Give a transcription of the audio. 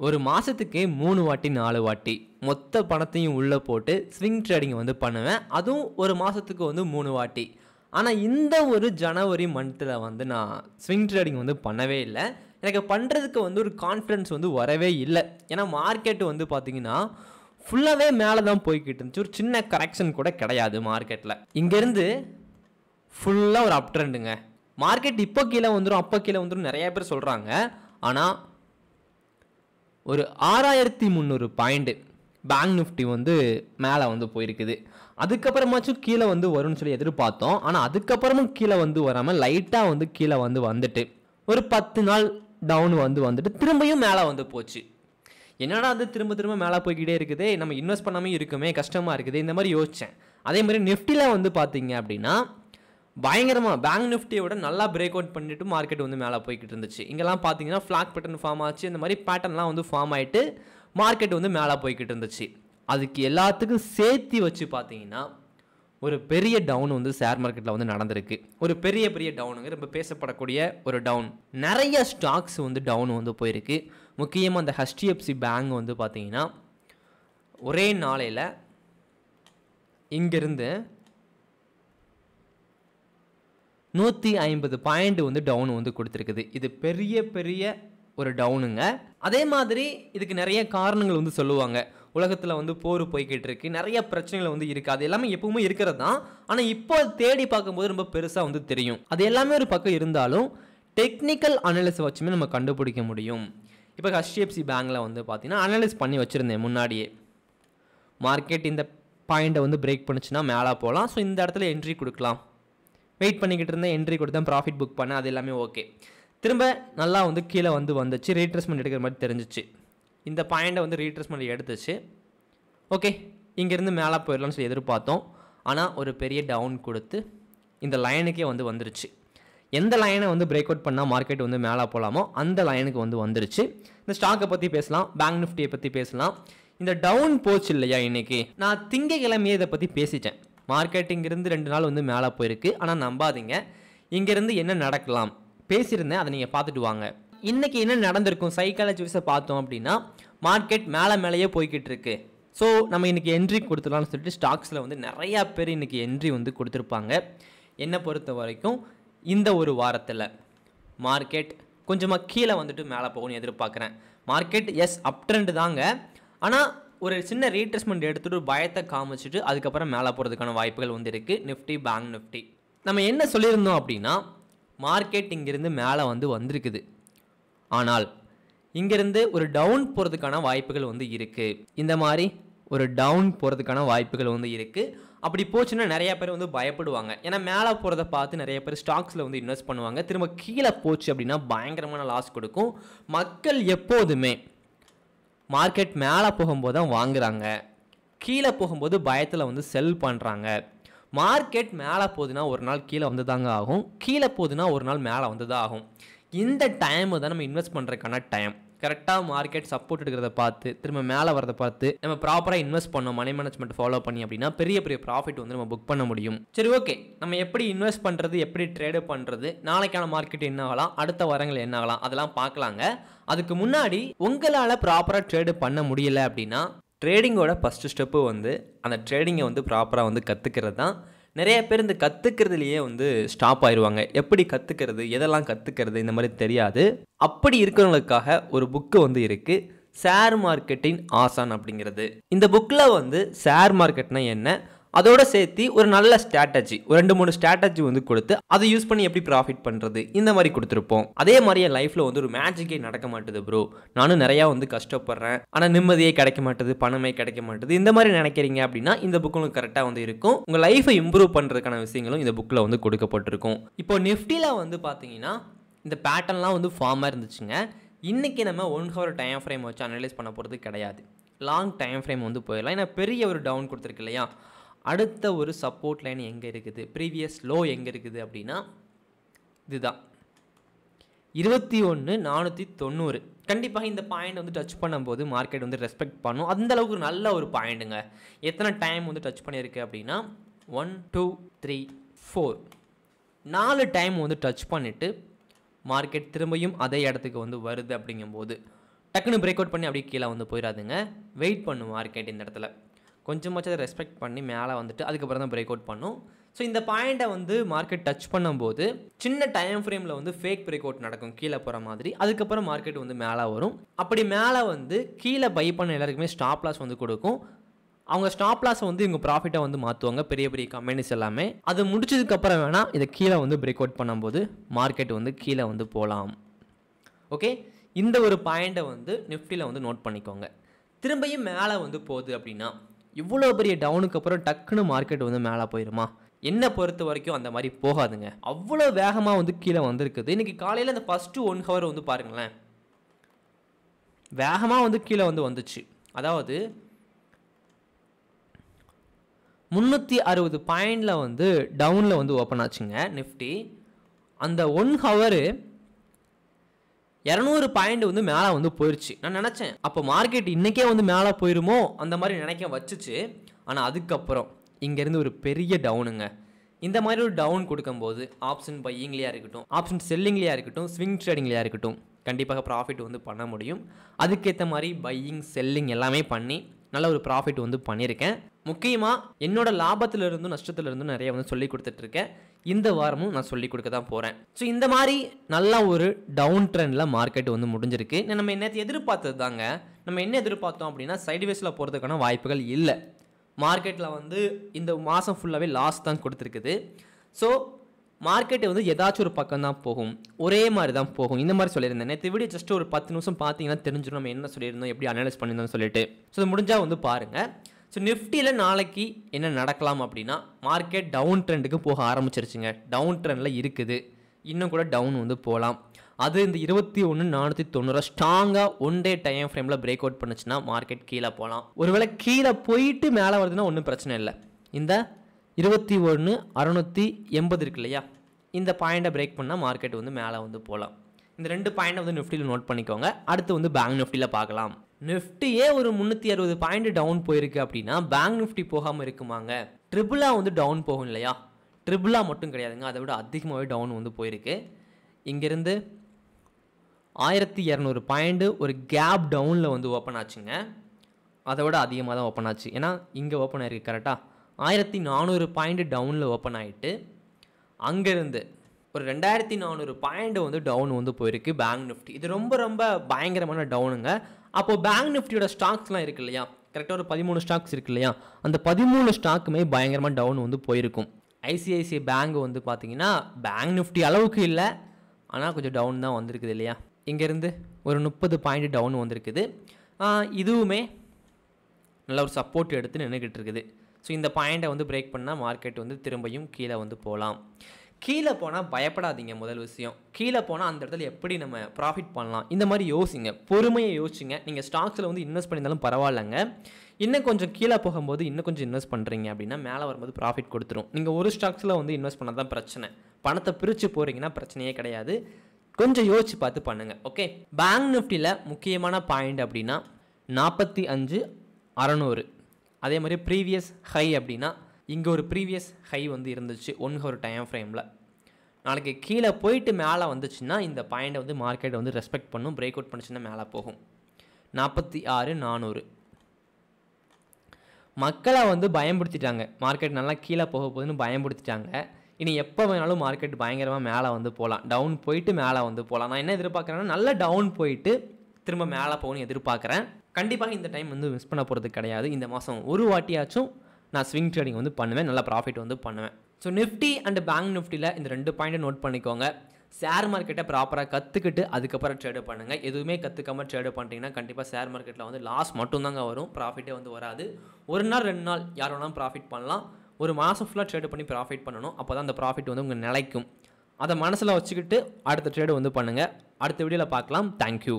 ஒரு மாதத்துக்கு மூணு வாட்டி நாலு வாட்டி மொத்த பணத்தையும் உள்ளே போட்டு ஸ்விங் ட்ரேடிங் வந்து பண்ணுவேன். அதுவும் ஒரு மாதத்துக்கு வந்து மூணு வாட்டி. ஆனால் இந்த ஒரு ஜனவரி மந்தில் வந்து நான் ஸ்விங் ட்ரேடிங் வந்து பண்ணவே இல்லை. எனக்கு பண்ணுறதுக்கு வந்து ஒரு கான்ஃபிடன்ஸ் வந்து வரவே இல்லை. ஏன்னா மார்க்கெட்டு வந்து பார்த்திங்கன்னா ஃபுல்லாகவே மேலே தான் போய்கிட்டு இருந்துச்சு. ஒரு சின்ன கரெக்ஷன் கூட கிடையாது மார்க்கெட்டில் இங்கேருந்து ஃபுல்லாக ஒரு அப் ட்ரெண்டுங்க மார்க்கெட் இப்போ கீழே வந்துடும் அப்போ கீழே வந்துடும் நிறைய பேர் சொல்கிறாங்க ஆனால் ஒரு ஆறாயிரத்தி முந்நூறு பாயிண்ட்டு பேங்க் நிஃப்டி வந்து மேலே வந்து போயிருக்குது. அதுக்கப்புறமாச்சும் கீழே வந்து வரும்னு சொல்லி எதிர்பார்த்தோம். ஆனால் அதுக்கப்புறமும் கீழே வந்து வராமல் லைட்டாக வந்து கீழே வந்து வந்துட்டு ஒரு பத்து நாள் டவுன் வந்து வந்துட்டு திரும்பியும் மேலே வந்து போச்சு. என்னடா அது திரும்ப திரும்ப மேலே போய்கிட்டே இருக்குது? நம்ம இன்வெஸ்ட் பண்ணாமல் இருக்குமே கஷ்டமாக இருக்குது. இந்த மாதிரி யோசித்தேன் அதே மாதிரி நிஃப்டியில் வந்து பார்த்தீங்க அப்படின்னா பயங்கரமாக பேங்க் நிஃப்டியோட நல்லா பிரேக் அவுட் பண்ணிட்டு மார்க்கெட் வந்து மேலே போய்கிட்டு இருந்துச்சு. இங்கெல்லாம் பார்த்தீங்கன்னா ஃப்ளாக் பேட்டர்ன் ஃபார்ம் ஆச்சு. இந்த மாதிரி பேட்டர்ன்லாம் வந்து ஃபார்ம் ஆகிட்டு மார்க்கெட் வந்து மேலே போய்கிட்டு இருந்துச்சு. அதுக்கு எல்லாத்துக்கும் சேர்த்து வச்சு பார்த்தீங்கன்னா ஒரு பெரிய டவுன் வந்து ஷேர் மார்க்கெட்டில் வந்து நடந்திருக்கு. ஒரு பெரிய பெரிய டவுனுங்க ரொம்ப பேசப்படக்கூடிய ஒரு டவுன் நிறைய ஸ்டாக்ஸ் வந்து டவுன் வந்து போயிருக்கு. முக்கியமாக அந்த ஹெச்டிஎஃப்சி பேங்க் வந்து பார்த்தீங்கன்னா ஒரே நாளையில் இங்கேருந்து நூற்றி ஐம்பது பாயிண்ட் வந்து டவுன் வந்து கொடுத்துருக்குது. இது பெரிய பெரிய ஒரு டவுனுங்க அதே மாதிரி இதுக்கு நிறைய காரணங்கள் வந்து சொல்லுவாங்க. உலகத்தில் வந்து போர் போய்கிட்டு இருக்கு. நிறைய பிரச்சனைகள் வந்து இருக்குது அது எல்லாமே எப்பவுமே இருக்கிறது தான். ஆனால் இப்போ தேடி பார்க்கும்போது ரொம்ப பெருசாக வந்து தெரியும். அது எல்லாமே ஒரு பக்கம் இருந்தாலும் டெக்னிக்கல் அனலிஸ் வச்சுமே நம்ம கண்டுபிடிக்க முடியும். இப்போ ஹெச்டிஎஃப்சி பேங்க்கில் வந்து பார்த்தீங்கன்னா அனலைஸ் பண்ணி வச்சுருந்தேன் முன்னாடியே. மார்க்கெட் இந்த பாயிண்ட்டை வந்து பிரேக் பண்ணுச்சுன்னா மேலே போகலாம். ஸோ இந்த இடத்துல என்ட்ரி கொடுக்கலாம். வெயிட் பண்ணிக்கிட்டு இருந்தேன் என்ட்ரி கொடுத்தேன் ப்ராஃபிட் புக் பண்ணேன். அது எல்லாமே ஓகே திரும்ப நல்லா வந்து கீழே வந்து வந்துச்சு. ரீட்ரெஸ்மெண்ட் எடுக்கிற மாதிரி தெரிஞ்சிச்சு. இந்த பாயிண்ட்டை வந்து ரீட்ரெஸ்மெண்ட் எடுத்துச்சு. ஓகே இங்கேருந்து மேலே போயிடலாம்னு சொல்லி எதிர்பார்த்தோம். ஆனால் ஒரு பெரிய டவுன் கொடுத்து இந்த லைனுக்கே வந்து வந்துருச்சு. எந்த லைனை வந்து பிரேக் அவுட் பண்ணால் மார்க்கெட் வந்து மேலே போகலாமோ அந்த லைனுக்கு வந்து வந்துருச்சு. இந்த ஸ்டாக்கை பற்றி பேசலாம். பேங்க் நிஃப்டியை பற்றி பேசலாம். இந்த டவுன் போச்சு இல்லையா இன்னைக்கு? நான் திங்கக்கிழமையே இதை பற்றி பேசிட்டேன். மார்க்கெட்டிங் இருந்து ரெண்டு நாள் வந்து மேலே போயிருக்கு. ஆனால் நம்பாதீங்க. இங்கேருந்து என்ன நடக்கலாம்? பேசியிருந்தேன் அதை நீங்கள் பார்த்துட்டு வாங்க. இன்றைக்கி என்ன நடந்திருக்கும்? சைக்காலஜி விசை பார்த்தோம் அப்படின்னா மார்க்கெட் மேலே மேலேயே போய்கிட்டு இருக்கு. ஸோ நம்ம இன்றைக்கி என்ட்ரி கொடுத்துடலாம்னு சொல்லிட்டு ஸ்டாக்ஸில் வந்து நிறையா பேர் இன்றைக்கி என்ட்ரி வந்து கொடுத்துருப்பாங்க. என்னை பொறுத்த வரைக்கும் இந்த ஒரு வாரத்தில் மார்க்கெட் கொஞ்சமாக கீழே வந்துட்டு மேலே போகணும்னு எதிர்பார்க்குறேன். மார்க்கெட் எஸ் அப் ட்ரெண்டு தாங்க. ஆனால் ஒரு சின்ன ரீட்ரெஸ்மெண்ட் எடுத்துகிட்டு ஒரு பயத்தை காமிச்சிட்டு அதுக்கப்புறம் மேலே போகிறதுக்கான வாய்ப்புகள் வந்து இருக்குது நிஃப்டி பேங்க் நிஃப்டி நம்ம என்ன சொல்லியிருந்தோம் அப்படின்னா மார்க்கெட் இங்கேருந்து மேலே வந்து வந்திருக்குது. ஆனால் இங்கேருந்து ஒரு டவுன் போகிறதுக்கான வாய்ப்புகள் வந்து இருக்குது இந்த மாதிரி ஒரு டவுன் போகிறதுக்கான வாய்ப்புகள் வந்து இருக்குது அப்படி போச்சுன்னா நிறைய பேர் வந்து பயப்படுவாங்க. ஏன்னா மேலே போகிறத பார்த்து நிறைய பேர் ஸ்டாக்ஸில் வந்து இன்வெஸ்ட் பண்ணுவாங்க. திரும்ப கீழே போச்சு அப்படின்னா பயங்கரமான லாஸ் கொடுக்கும். மக்கள் எப்போதுமே மார்க்கெட் மேலே போகும்போது தான் வாங்குறாங்க. கீழே போகும்போது பயத்தில் வந்து செல் பண்ணுறாங்க மார்க்கெட் மேலே போகுதுன்னா ஒரு நாள் கீழே வந்து தாங்க ஆகும். கீழே போகுதுன்னா ஒரு நாள் மேலே வந்து தான் ஆகும். இந்த டைமு தான் நம்ம இன்வெஸ்ட் பண்ணுறதுக்கான டைம் கரெக்டாக மார்க்கெட் சப்போர்ட் எடுக்கிறத பார்த்து திரும்ப மேலே வரதை பார்த்து நம்ம ப்ராப்பராக இன்வெஸ்ட் பண்ணோம் மணி மேனேஜ்மெண்ட் ஃபாலோ பண்ணி அப்படின்னா பெரிய பெரிய ப்ராஃபிட் வந்து நம்ம புக் பண்ண முடியும். சரி ஓகே நம்ம எப்படி இன்வெஸ்ட் பண்ணுறது எப்படி ட்ரேடு பண்ணுறது நாளைக்கான மார்க்கெட் என்ன ஆகலாம் அடுத்த வாரங்கள் என்ன ஆகலாம் அதெல்லாம் பார்க்கலாங்க. அதுக்கு முன்னாடி உங்களால் ப்ராப்பராக ட்ரேடு பண்ண முடியல அப்படின்னா ட்ரேடிங்கோட ஃபஸ்ட்டு ஸ்டெப்பு வந்து அந்த ட்ரேடிங்கை வந்து ப்ராப்பராக வந்து கற்றுக்கிறது தான் நிறைய பேர் இந்த கற்றுக்கிறதுலையே வந்து ஸ்டாப் ஆயிடுவாங்க எப்படி கற்றுக்கிறது எதெல்லாம் கற்றுக்கிறது இந்த மாதிரி தெரியாது. அப்படி இருக்கிறவங்களுக்காக ஒரு புக்கு வந்து இருக்குது ஷேர் மார்க்கெட்டின் ஆசான் அப்படிங்கிறது. இந்த புக்கில் வந்து ஷேர் மார்க்கெட்னா என்ன? அதோட சேர்த்து ஒரு நல்ல ஸ்ட்ராட்டஜி ஒரு ரெண்டு மூணு ஸ்ட்ராட்டஜி வந்து கொடுத்து அதை யூஸ் பண்ணி எப்படி ப்ராஃபிட் பண்ணுறது இந்த மாதிரி கொடுத்துருப்போம். அதே மாதிரி என் லைஃப்பில் வந்து ஒரு மேஜிக்கே நடக்க மாட்டுது ப்ரோ நானும் நிறையா வந்து கஷ்டப்படுறேன். ஆனால் நிம்மதியே கிடைக்க மாட்டுது பணமே கிடைக்க மாட்டுது. இந்த மாதிரி நினைக்கிறீங்க அப்படின்னா இந்த புக் உங்களுக்கு கரெக்டாக வந்து இருக்கும். உங்கள் லைஃப்பை இம்ப்ரூவ் பண்ணுறதுக்கான விஷயங்களும் இந்த புக்கில் வந்து கொடுக்கப்பட்டிருக்கும். இப்போ நிஃப்டியில் வந்து பார்த்தீங்கன்னா இந்த பேட்டர்ன்லாம் வந்து ஃபார்மாக இருந்துச்சுங்க. இன்றைக்கி நம்ம ஒன் ஹவர் டைம் ஃப்ரேம் வச்சு அனலைஸ் பண்ண போகிறது கிடையாது. லாங் டைம் ஃப்ரேம் வந்து போயிடலாம். ஏன்னா பெரிய ஒரு டவுன் கொடுத்துருக்கு இல்லையா? அடுத்த ஒரு சப்போர்ட் லைன் எங்கே இருக்குது? ப்ரீவியஸ் லோ எங்கே இருக்குது அப்படின்னா இதுதான். இருபத்தி ஒன்று நானூற்றி தொண்ணூறு. கண்டிப்பாக இந்த பாயிண்ட் வந்து டச் பண்ணும்போது மார்க்கெட் வந்து ரெஸ்பெக்ட் பண்ணும். அந்த அளவுக்கு நல்ல ஒரு பாயிண்ட்டுங்க எத்தனை டைம் வந்து டச் பண்ணியிருக்கு அப்படின்னா ஒன் டூ த்ரீ ஃபோர் நாலு டைம் வந்து டச் பண்ணிவிட்டு மார்க்கெட் திரும்பியும் அதே இடத்துக்கு வந்து வருது அப்படிங்கும்போது டக்குன்னு பிரேக் அவுட் பண்ணி அப்படியே கீழே வந்து போயிடாதுங்க வெயிட் பண்ணும் மார்க்கெட் இந்த இடத்துல. கொஞ்சமாச்சும் அதை ரெஸ்பெக்ட் பண்ணி மேலே வந்துட்டு அதுக்கப்புறம் தான் பிரேக் அவுட் பண்ணும். ஸோ இந்த பாயிண்ட்டை வந்து மார்க்கெட் டச் பண்ணும்போது சின்ன டைம் ஃப்ரேமில் வந்து ஃபேக் பிரேக் அவுட் நடக்கும். கீழே போகிற மாதிரி. அதுக்கப்புறம் மார்க்கெட் வந்து மேலே வரும். அப்படி மேலே வந்து கீழே பை பண்ண எல்லாருக்குமே ஸ்டாப் லாஸ் வந்து கொடுக்கும். அவங்க ஸ்டாப் லாஸை வந்து இவங்க ப்ராஃபிட்டை வந்து மாற்றுவாங்க பெரிய பெரிய கம்பெனிஸ் எல்லாமே. அது முடிச்சதுக்கப்புறம் வேணால் இதை கீழே வந்து பிரேக் அவுட் பண்ணும்போது மார்க்கெட் வந்து கீழே வந்து போகலாம் ஓகே இந்த ஒரு பாயிண்ட்டை வந்து நிஃப்டியில் வந்து நோட் பண்ணிக்கோங்க. திரும்பியும் மேலே வந்து போகுது அப்படின்னா இவ்வளோ பெரிய டவுனுக்கு அப்புறம் டக்குன்னு மார்க்கெட் வந்து மேலே போயிருமா? என்னை பொறுத்த வரைக்கும் அந்த மாதிரி போகாதுங்க. அவ்வளோ வேகமாக வந்து கீழே வந்திருக்குது. இன்றைக்கி காலையில் அந்த ஃபஸ்ட்டு ஒன் ஹவர் வந்து பாருங்களேன். வேகமாக வந்து கீழே வந்து வந்துச்சு. அதாவது முந்நூற்றி அறுபது பாயிண்டில் வந்து டவுனில் வந்து ஓப்பன் ஆச்சுங்க நிஃப்டி அந்த ஒன் ஹவரு இரநூறு பாயிண்ட் வந்து மேலே வந்து போயிடுச்சு நான் நினச்சேன். அப்போ மார்க்கெட் இன்றைக்கே வந்து மேலே போயிருமோ? அந்த மாதிரி நினைக்க வச்சுச்சு. ஆனால் அதுக்கப்புறம் இங்கேருந்து ஒரு பெரிய டவுனுங்க இந்த மாதிரி ஒரு டவுன் கொடுக்கும்போது ஆப்ஷன் பையிங்லேயா இருக்கட்டும் ஆப்ஷன் செல்லிங்லேயா இருக்கட்டும் ஸ்விங் ட்ரேடிங்லேயா இருக்கட்டும் கண்டிப்பாக ப்ராஃபிட் வந்து பண்ண முடியும். அதுக்கேற்ற மாதிரி பையிங் செல்லிங் எல்லாமே பண்ணி நல்ல ஒரு ப்ராஃபிட் வந்து பண்ணியிருக்கேன். முக்கியமாக என்னோடய லாபத்திலிருந்தும் இருந்தும் இருந்தும் நிறைய வந்து சொல்லி கொடுத்துட்ருக்கேன் இந்த வாரமும் நான் சொல்லி கொடுக்க தான் போகிறேன் ஸோ இந்த மாதிரி நல்லா ஒரு டவுன் ட்ரெண்டில் மார்க்கெட் வந்து முடிஞ்சிருக்கு. நம்ம என்னத்தை எதிர்பார்த்தது தாங்க. நம்ம என்ன எதிர்பார்த்தோம் அப்படின்னா சைடுவேஸில் போகிறதுக்கான வாய்ப்புகள் இல்லை. மார்க்கெட்டில் வந்து இந்த மாதம் ஃபுல்லாகவே லாஸ் தான் கொடுத்துருக்குது. ஸோ மார்க்கெட்டு வந்து ஏதாச்சும் ஒரு பக்கம் தான் போகும். ஒரே மாதிரி தான் போகும். இந்த மாதிரி சொல்லியிருந்தேன். நேற்று வீடியோ ஜஸ்ட் ஒரு பத்து நிமிஷம் பார்த்தீங்கன்னா தெரிஞ்சிடும். நம்ம என்ன சொல்லியிருந்தோம் எப்படி அனலைஸ் பண்ணியிருந்தோம்னு சொல்லிட்டு. ஸோ முடிஞ்சால் வந்து பாருங்கள் ஸோ நிஃப்டியில் நாளைக்கு என்ன நடக்கலாம் அப்படின்னா மார்க்கெட் டவுன் ட்ரெண்டுக்கு போக ஆரம்பிச்சிருச்சுங்க. டவுன் ட்ரெண்டில் இருக்குது. இன்னும் கூட டவுன் வந்து போகலாம் அது இந்த இருபத்தி ஒன்று நானூற்றி தொண்ணூறு ஸ்ட்ராங்காக ஒன் டே டைம் ஃப்ரேமில் பிரேக் அவுட் பண்ணுச்சுன்னா மார்க்கெட் கீழே போகலாம் ஒருவேளை கீழே போயிட்டு மேலே வருதுன்னா ஒன்றும் பிரச்சனை இல்லை. இந்த இருபத்தி ஒன்று அறநூற்றி எண்பது இருக்கு இல்லையா? இந்த பாயிண்ட்டை பிரேக் பண்ணால் மார்க்கெட் வந்து மேலே வந்து போகலாம் இந்த ரெண்டு பாயிண்ட்டை வந்து நிஃப்டியில் நோட் பண்ணிக்கோங்க. அடுத்து வந்து பேங்க் நிஃப்டியில் பார்க்கலாம். நிஃப்டியே ஒரு முந்நூற்றி அறுபது பாயிண்ட் டவுன் போயிருக்கு அப்படின்னா பேங்க் நிஃப்டி போகாமல் இருக்குமாங்க? ட்ரிபிளாக வந்து டவுன் போகும் இல்லையா? ட்ரிபிளாக மட்டும் கிடையாதுங்க. அதை விட அதிகமாகவே டவுன் வந்து போயிருக்கு. இங்கேருந்து ஆயிரத்தி இரநூறு பாயிண்ட்டு ஒரு கேப் டவுனில் வந்து ஓப்பன் ஆச்சுங்க. அதை விட அதிகமாக தான் ஓப்பன் ஆச்சு. ஏன்னா இங்கே ஓப்பன் ஆயிருக்கு கரெக்டாக ஆயிரத்தி நானூறு பாயிண்ட் டவுனில் ஓப்பன் ஆகிட்டு அங்கேருந்து ஒரு ரெண்டாயிரத்தி நானூறு பாயிண்ட் வந்து டவுன் வந்து போயிருக்கு பேங்க் நிஃப்டி. இது ரொம்ப ரொம்ப பயங்கரமான டவுனுங்க அப்போது பேங்க் நிஃப்டியோட ஸ்டாக்ஸ்லாம் இருக்கு இல்லையா? கரெக்டாக ஒரு பதிமூணு ஸ்டாக்ஸ் இருக்கு இல்லையா? அந்த பதிமூணு ஸ்டாக்குமே பயங்கரமாக டவுன் வந்து போயிருக்கும். ஐசிஐசிஐ பேங்க் வந்து பார்த்தீங்கன்னா பேங்க் நிஃப்டி அளவுக்கு இல்லை. ஆனால் கொஞ்சம் டவுன் தான் வந்திருக்குது இல்லையா? இங்கேருந்து ஒரு முப்பது பாயிண்ட் டவுன் வந்திருக்குது. இதுவுமே நல்ல ஒரு சப்போர்ட் எடுத்து நின்றுக்கிட்டு இருக்குது. ஸோ இந்த பாயிண்ட்டை வந்து பிரேக் பண்ணால் மார்க்கெட் வந்து திரும்பியும் கீழே வந்து போகலாம் கீழே போனால் பயப்படாதீங்க முதல் விஷயம். கீழே போனால் அந்த இடத்துல எப்படி நம்ம ப்ராஃபிட் பண்ணலாம்? இந்த மாதிரி யோசிங்க. பொறுமையை யோசிங்க நீங்கள் ஸ்டாக்ஸில் வந்து இன்வெஸ்ட் பண்ணியிருந்தாலும் பரவாயில்லைங்க. இன்னும் கொஞ்சம் கீழே போகும்போது இன்னும் கொஞ்சம் இன்வெஸ்ட் பண்ணுறீங்க அப்படின்னா மேலே வரும்போது ப்ராஃபிட் கொடுத்துரும். நீங்கள் ஒரு ஸ்டாக்ஸில் வந்து இன்வெஸ்ட் பண்ணால் தான் பிரச்சனை. பணத்தை பிரித்து போகிறீங்கன்னா பிரச்சனையே கிடையாது. கொஞ்சம் யோசிச்சு பார்த்து பண்ணுங்கள் ஓகே பேங்க் நிஃப்டியில் முக்கியமான பாயிண்ட் அப்படின்னா நாற்பத்தி அஞ்சு அறநூறு. அதே மாதிரி ப்ரீவியஸ் ஹை அப்படின்னா இங்கே ஒரு ப்ரீவியஸ் ஹை வந்து இருந்துச்சு ஒன் ஹவர் டைம் ஃப்ரேமில் நாளைக்கு கீழே போயிட்டு மேலே வந்துச்சுன்னா இந்த பாயிண்டை வந்து மார்க்கெட் வந்து ரெஸ்பெக்ட் பண்ணும் பிரேக் அவுட் பண்ணுச்சுன்னா மேலே போகும். நாற்பத்தி ஆறு நானூறு. மக்களை வந்து பயன்படுத்திட்டாங்க மார்க்கெட் நல்லா கீழே போக போகுதுன்னு பயன்படுத்திட்டாங்க இனி எப்போ வேணாலும் மார்க்கெட் பயங்கரமாக மேலே வந்து போகலாம். டவுன் போயிட்டு மேலே வந்து போகலாம். நான் என்ன எதிர்பார்க்குறேன்னா நல்ல டவுன் போயிட்டு திரும்ப மேலே போகணும்னு எதிர்பார்க்குறேன். கண்டிப்பாக இந்த டைம் வந்து மிஸ் பண்ண போகிறது கிடையாது. இந்த மாதம் ஒரு வாட்டியாச்சும் நான் ஸ்விங் ட்ரேடிங் வந்து பண்ணுவேன் நல்லா ப்ராஃபிட் வந்து பண்ணுவேன். ஸோ நிஃப்டி அண்ட் பேங்க் நிஃப்டியில் இந்த ரெண்டு பாயிண்ட்டை நோட் பண்ணிக்கோங்க. ஷேர் மார்க்கெட்டை ப்ராப்பராக கற்றுக்கிட்டு அதுக்கப்புறம் ட்ரேடு பண்ணுங்கள் எதுவுமே கற்றுக்காம ட்ரேடு பண்ணிட்டீங்கன்னா கண்டிப்பாக ஷேர் மார்க்கெட்டில் வந்து லாஸ் மட்டும்தாங்க வரும். ப்ராஃபிட்டே வந்து வராது. ஒரு நாள் ரெண்டு நாள் யார் வேணாலும் ப்ராஃபிட் பண்ணலாம். ஒரு மாதம் ஃபுல்லாக ட்ரேடு பண்ணி ப்ராஃபிட் பண்ணணும். அப்போ தான் அந்த ப்ராஃபிட் வந்து உங்கள் நிலைக்கும். அதை மனசில் வச்சுக்கிட்டு அடுத்த ட்ரேடு வந்து பண்ணுங்கள் அடுத்த வீடியோவில் பார்க்கலாம். தேங்க்யூ